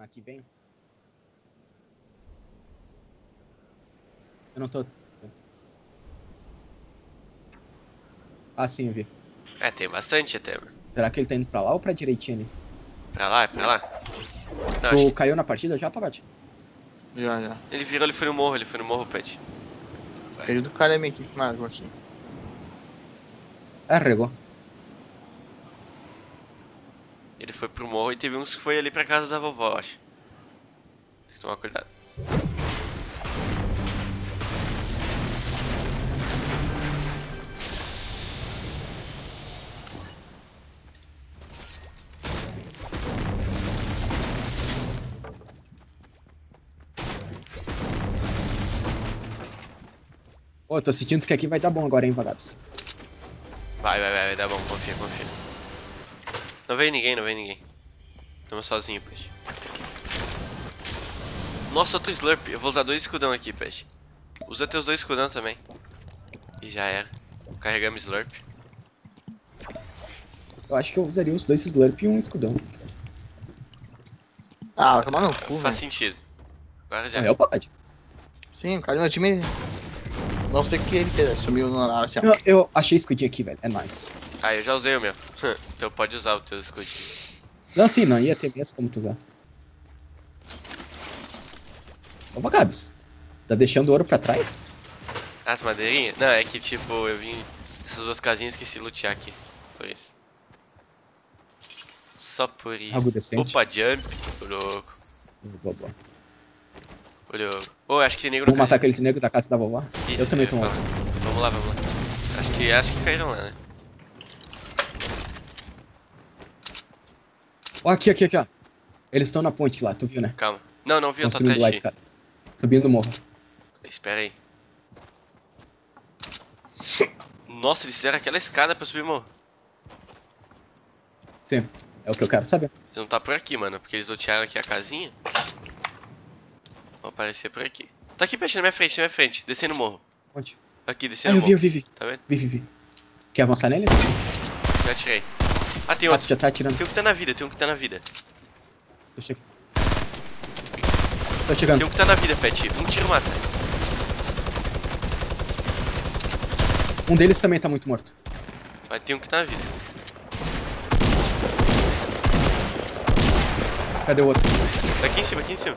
Aqui vem. Eu não tô. Ah, sim, eu vi. É, tem bastante até, mano. Será que ele tá indo pra lá ou pra direitinha ali? Pra lá, é pra lá. Não, tu acho que caiu na partida já, Pagode? Já, já. ele virou, ele foi no morro, ele foi no morro, Pet. Ele do cara é minha equipe na água aqui. É, regou. Ele foi pro morro e teve uns que foi ali pra casa da vovó, eu acho. Tem que tomar cuidado. Pô, eu tô sentindo que aqui vai dar bom agora, hein, vagados. Vai, vai, vai, vai dar bom, confia, confia. Não vem ninguém, não vem ninguém. Tamo sozinho, Pet. Nossa, outro Slurp. Eu vou usar dois escudão aqui, Pet. Usa teus dois escudão também. E já era. Carregamos Slurp. Eu acho que eu usaria os dois Slurp e um escudão. Ah, vai tomar no cu, Faz sentido. Agora já. É o Pagode. Sim, o cara do meu time. Não sei o que ele fez, sumiu no horário. Eu, eu achei escudinho aqui, velho. É nóis. Ah, eu já usei o meu. então pode usar o teu escudinho. Não, sim, não ia ter mesmo como tu usar. Ô, Vagabos. Tá deixando o ouro pra trás? As madeirinhas? Não, é que tipo, eu vim. Essas duas casinhas esqueci de lutear aqui. Por isso. Só por isso. Algo decente. Opa, jump. Louco. Boa, boa. Ô louco. Ô, acho que negro Vamos matar carrinho. aqueles negros da casa da vovó? Isso, eu também ia tô falar. Vamos lá, vamos lá. Acho que, acho que caíram lá, né? Ó, aqui, aqui, aqui, ó. Eles estão na ponte lá, tu viu, né? Calma. Não, não vi, eu tô lá a atrás de ti. escada. Subindo o morro. Espera aí. Nossa, eles fizeram aquela escada pra subir o morro. Sim, é o que eu quero saber. Eles não tá por aqui, mano, porque eles lutearam aqui a casinha. Vão aparecer por aqui. Tá aqui, peixe, na minha frente, na minha frente. Descendo o morro. Onde? Aqui, Ah, descendo o eu morro. vi, eu vi, vi. Tá vendo? Vi, vi, vi. Quer avançar nele? Já tirei. Ah, tem Ah, outro. já tá atirando. Tem um que tá na vida, tem um que tá na vida. Tô chegando. Tô chegando. Tem um que tá na vida, Pet. Um tiro mata. Um deles também tá muito morto. Mas tem um que tá na vida. Cadê o outro? Tá aqui em cima, aqui em cima.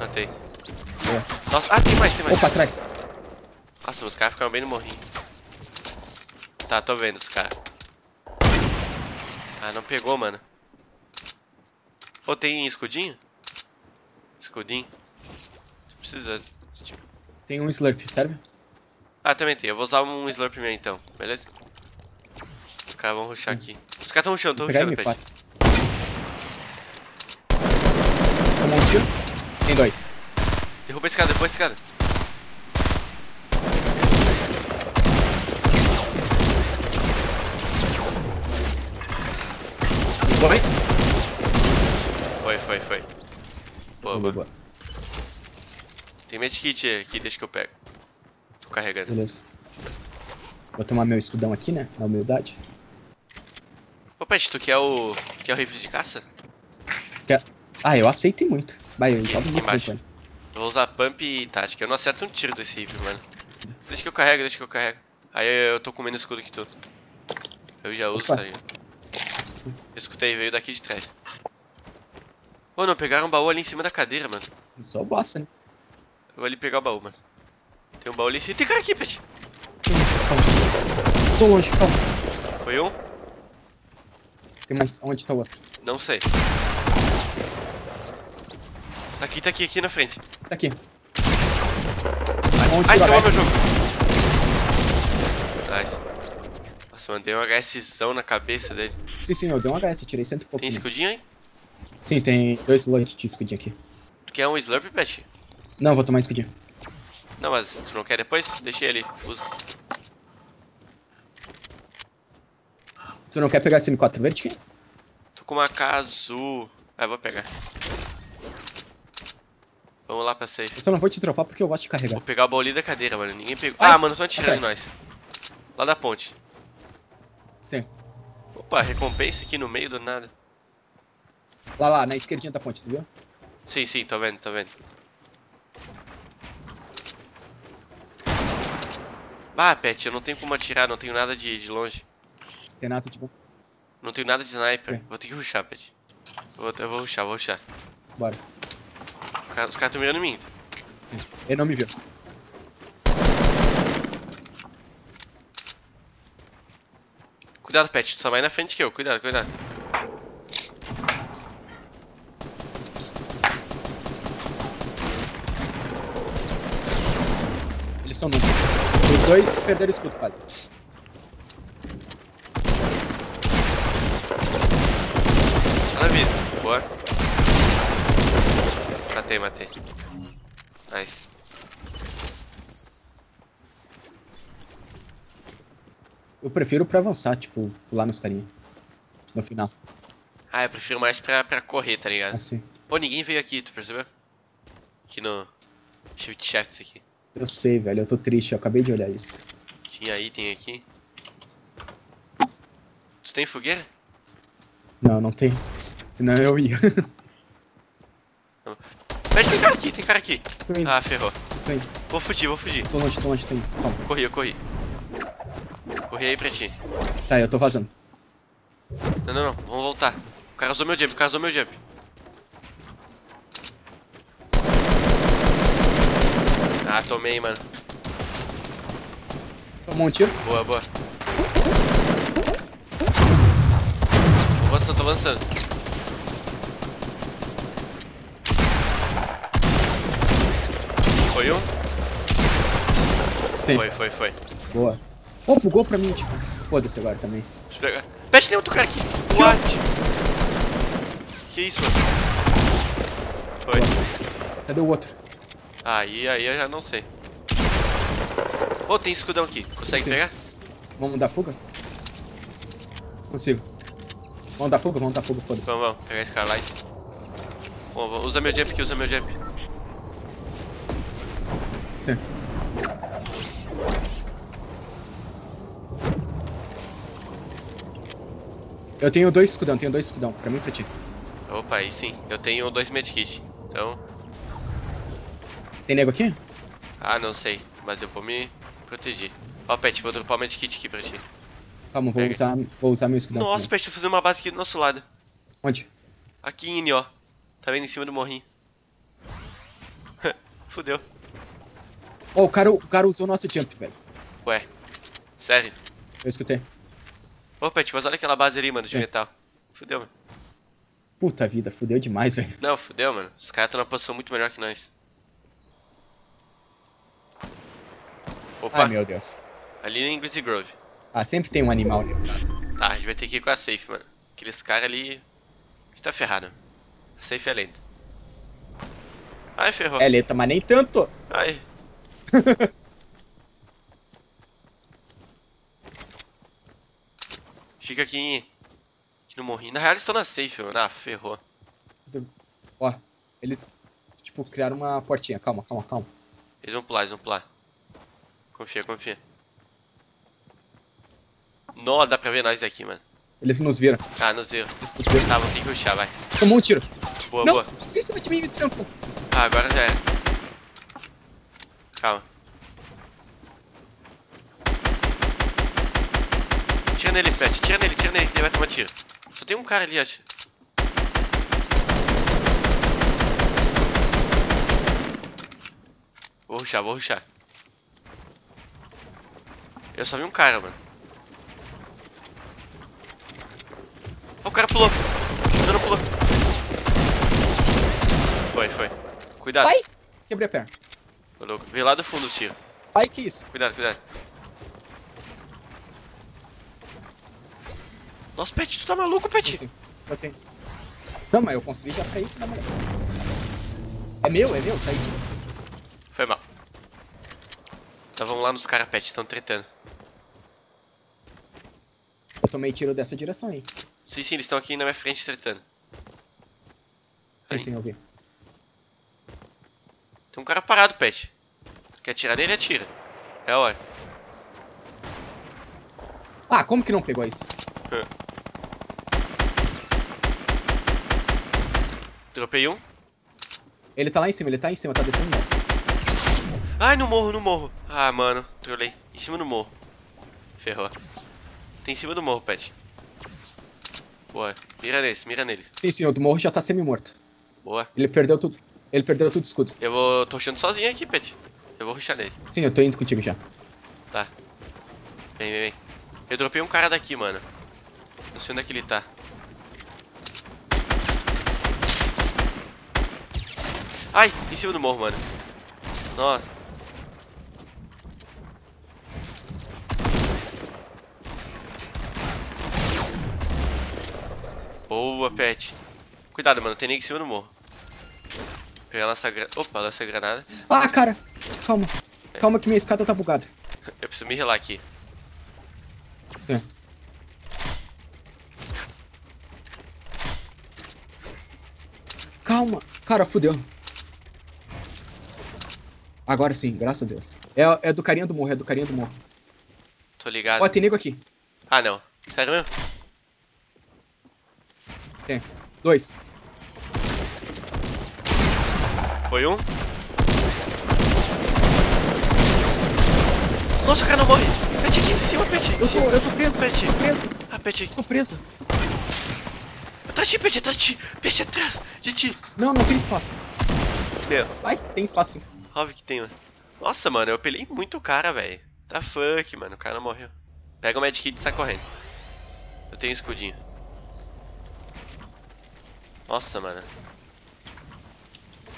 Matei. Boa. Nossa, ah, tem mais, tem mais. Opa, atrás. Nossa, os caras ficaram bem no morrinho. Tá, tô vendo os caras. Ah, não pegou, mano. Ô, tem escudinho? Escudinho. Tô precisando. Tipo- Tem um Slurp, serve? Ah, também tem. Eu vou usar um Slurp meu então, beleza? Os caras vão rushar aqui. Os caras tão rushando, tão rushando, M4. Pet. Tomou um tiro. Tem dois. Derruba a escada, derruba a escada. Foi? Foi, foi, foi. Boa, Boa, boa. Tem medkit aqui, deixa que eu pego. Tô carregando. Beleza. Vou tomar meu escudão aqui, né? Na humildade. Ô, Pet, tu quer o. quer o rifle de caça? Ah, eu aceitei muito. Vai, eu jogo embaixo. Eu vou usar pump e tática. Eu não acerto um tiro desse rifle, mano. Deixa que eu carrego, deixa que eu carrego. Aí eu tô com menos escudo que tu. Eu já uso, tá? Eu escutei, veio daqui de trás. Ô, não, pegaram um baú ali em cima da cadeira, mano. Só bosta, né? Eu vou ali pegar o baú, mano. Tem um baú ali em cima. Tem cara aqui, Pet. Tô longe, calma. Foi um? Tem mais. Onde tá o outro? Não sei. Tá aqui, tá aqui, aqui na frente. Tá aqui. Ai, ai toma meu jogo. Nice. Nossa, mandei um HSzão na cabeça dele. Sim, sim, eu dei um HS, tirei cento e pouco. Tem escudinho aí? Sim, tem dois lotes de escudinho aqui. Tu quer um Slurp, Pet? Não, vou tomar escudinho. Não, mas tu não quer depois? Deixa ele, usa. Tu não quer pegar esse M4 verde aqui? Tô com uma AK azul. Ah, vou pegar. Vamos lá pra safe. Eu só não vou te dropar porque eu gosto de carregar. Vou pegar o baú da cadeira, mano. Ninguém pegou. Ai, Ah, mano, tô atirando em nós. Lá da ponte. Sim. Opa, recompensa aqui no meio do nada. Lá, lá, na esquerdinha da ponte, tu viu? Sim, sim, tô vendo, tô vendo. Ah, Pet, eu não tenho como atirar, não tenho nada de, de longe. Tem nada, tipo, Não tenho nada de sniper. É. Vou ter que rushar, Pet. Eu vou, eu vou rushar, vou rushar. bora. Os caras estão mirando em mim. Ele não me viu. Cuidado, Pet, tu só vai na frente que eu. Cuidado, cuidado. Eles são número. Os dois perderam o escudo quase. Tá na vida. Boa. Matei, matei. Nice. Eu prefiro pra avançar, tipo, lá nos carinha. No final. Ah, eu prefiro mais pra, pra correr, tá ligado? Assim. Pô, ninguém veio aqui, tu percebeu? Aqui no Shift Shafts aqui. Eu sei, velho. Eu tô triste. Eu acabei de olhar isso. Tinha item aqui. Tu tem fogueira? Não, não tem. Senão eu ia. Pede, tem cara aqui, tem cara aqui. Ah, ferrou. Vou fugir, vou fugir. Tô longe, tô longe, tô indo. Calma. Corri, eu corri. Corri aí pra ti. Tá, eu tô vazando. Não, não, não, vamos voltar. O cara usou meu jump, o cara usou meu jump. Ah, tomei, mano. Tomou um tiro. Boa, boa. Tô avançando, tô avançando. Foi um? Sim. Foi, foi, foi. Boa. Pô, bugou pra mim, tipo. Foda-se agora também. Deixa eu pegar. Pet, tem outro cara aqui. What? Que isso, mano? Foi. Cadê o outro? Aí, aí eu já não sei. Ô, tem escudão aqui. Consegue Sim. pegar? Vamos dar fuga? Consigo. Vamos dar fuga? Vamos dar fuga, foda-se. Vamos, vamos. Pegar Scarlight. Bom, vou- usa meu jump aqui, usa meu jump. Eu tenho dois escudão, tenho dois escudão. Pra mim e pra ti. Opa, aí sim. Eu tenho dois medkits. Então, Tem nego aqui? ah, não sei. Mas eu vou me proteger. Ó, Pet, vou dropar o medkit aqui pra ti. Calma, vou Pega. usar, vou usar meu escudão. Nossa. Pet, vou fazer uma base aqui do nosso lado. Onde? Aqui em ó. Tá vendo em cima do morrinho. Fudeu. Ó, o cara, o cara usou nosso jump, velho. Ué. Sério. Eu escutei. Ô, Pet, mas olha aquela base ali, mano, de É. metal. Fudeu, mano. Puta vida, fudeu demais, velho. Não, fudeu, mano. Os caras estão numa posição muito melhor que nós. Opa, Ai, meu Deus. ali em Greasy Grove. Ah, sempre tem um animal ali. Tá, a gente vai ter que ir com a safe, mano. Aqueles caras ali. A gente tá ferrado. A safe é lenta. Ai, ferrou. É lenta, mas nem tanto. Ai. Fica aqui, em- aqui no morrinho. Na real, eles estão na safe, mano. Ah, ferrou. Ó, eles, tipo, criaram uma portinha. Calma, calma, calma. Eles vão pular, eles vão pular. Confia, confia. Nó, dá pra ver nós daqui, mano. Eles nos viram. Ah, no zero. Eles nos viram. Tá, vamos ter que rushar, vai. Tomou um tiro. Boa, não, boa. isso vai te me trampo. Ah, agora já era. Calma. Tira nele, Pet. Tira nele, tira nele, que ele vai tomar tiro. Só tem um cara ali, acho. Vou rushar, vou rushar. Eu só vi um cara, mano. Ó, o cara pulou. O não pulou. Foi, foi. Cuidado. Vai. Quebrei a perna. Ô, louco. Veio lá do fundo o tiro. Ai, que isso? Cuidado, cuidado. Nossa, Pet, tu tá maluco, Pet? Só tem. Não, mas eu consegui já pra isso, né, moleque? É meu, é meu, tá aí. Foi mal. Então vamos lá nos caras, Pet, estão tretando. Eu tomei tiro dessa direção aí. Sim, sim, eles estão aqui na minha frente tretando. Sim, sim, eu vi. Tem um cara parado, Pet. Quer atirar nele, atira. É a hora. Ah, como que não pegou isso? Dropei um. Ele tá lá em cima, ele tá em cima, tá descendo. Ai, no morro, no morro. Ah, mano, trolei. Em cima do morro. Ferrou. Tem em cima do morro, Pet. Boa. Mira nesse, mira neles. Sim, sim, o do morro já tá semi-morto. Boa. Ele perdeu tudo. Ele perdeu tudo de escudo. Eu vou. tô rushando sozinho aqui, Pet. Eu vou rushar nele. Sim, eu tô indo contigo já. Tá. Vem, vem, vem. Eu dropei um cara daqui, mano. Não sei onde é que ele tá. Ai, em cima do morro, mano. Nossa. Boa, Pet. Cuidado, mano. Tem nem em cima do morro. Pegar lança gra... Opa, lança granada. Ah, cara! Calma. Calma que minha escada tá bugada. Eu preciso me relar aqui. É. Calma. Cara, fudeu. Agora sim, graças a Deus. É, é do carinha do morro, é do carinha do morro. Tô ligado. Ó, tem nego aqui. Ah, não. Sério mesmo? Tem. Dois. Foi um. Nossa, o cara não morre. Pet aqui em cima, Pet. Eu tô, eu tô preso, Pet. tô preso, Ah, Pet tô preso. Atrás de ti, Pet, atrás de ti. Pet atrás de ti. Não, não tem espaço. Meu, Ai, tem espaço sim. Óbvio que tem, mano. Nossa, mano, eu pelei muito o cara, velho. Tá fuck, mano. O cara não morreu. Pega o medkit e sai correndo. Eu tenho escudinho. Nossa, mano.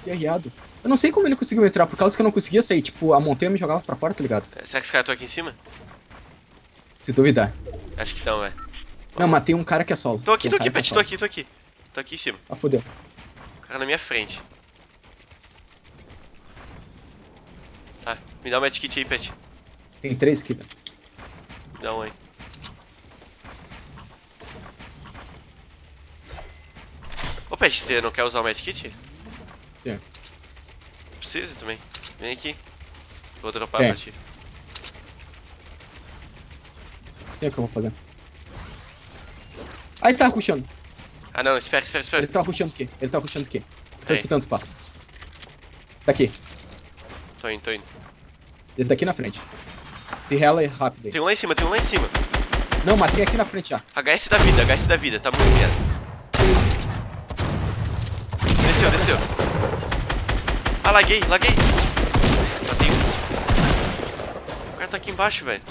Guerreado. Eu não sei como ele conseguiu entrar, por causa que eu não conseguia sair. Tipo, a montanha me jogava pra fora, tá ligado? É, Será que os caras estão aqui em cima? Se duvidar. Acho que estão, velho. Não, matei um cara que é solo. Tô aqui, tô um aqui, que é Pet, tô aqui, tô aqui. Tô aqui em cima. Ah, fodeu. O cara na minha frente. Tá, me dá o medkit aí, Pet. Tem três aqui. Me dá um aí. Ô, Pet, você não quer usar o medkit? Quer. Precisa também. Vem aqui. Vou dropar Quer. pra ti. Tem o que eu vou fazer. Aí tá rushando. Ah, não, espera, espera, espera. Ele tá rushando aqui. Ele tá rushando aqui. Tô escutando espaço. Tá aqui. Tô indo, tô indo. Ele tá aqui na frente. Se rela aí rápido aí. Tem um lá em cima, tem um lá em cima. Não, matei aqui na frente já. HS da vida, HS da vida, tá muito merda. Desceu, desceu. Ah, laguei, laguei. Matei um. O cara tá aqui embaixo, velho.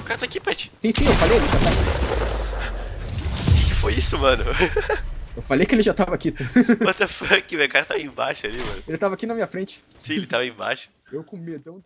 O cara tá aqui, Pet. Sim, sim, eu falei, ele já tá. O que foi isso, mano? Eu falei que ele já tava aqui. What the fuck, velho? O cara tá embaixo ali, mano. ele tava aqui na minha frente. Sim, ele tava embaixo. Eu com medão.